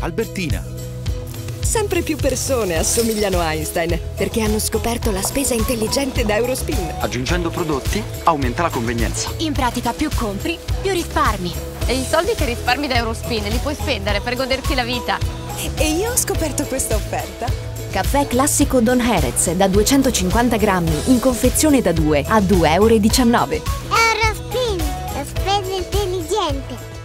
Albertina. Sempre più persone assomigliano a Einstein perché hanno scoperto la spesa intelligente da Eurospin. Aggiungendo prodotti aumenta la convenienza. In pratica più compri, più risparmi. E i soldi che risparmi da Eurospin li puoi spendere per goderti la vita. E io ho scoperto questa offerta. Caffè classico Don Jerez da 250 grammi in confezione da 2 a 2,19 euro. Eurospin, la spesa intelligente.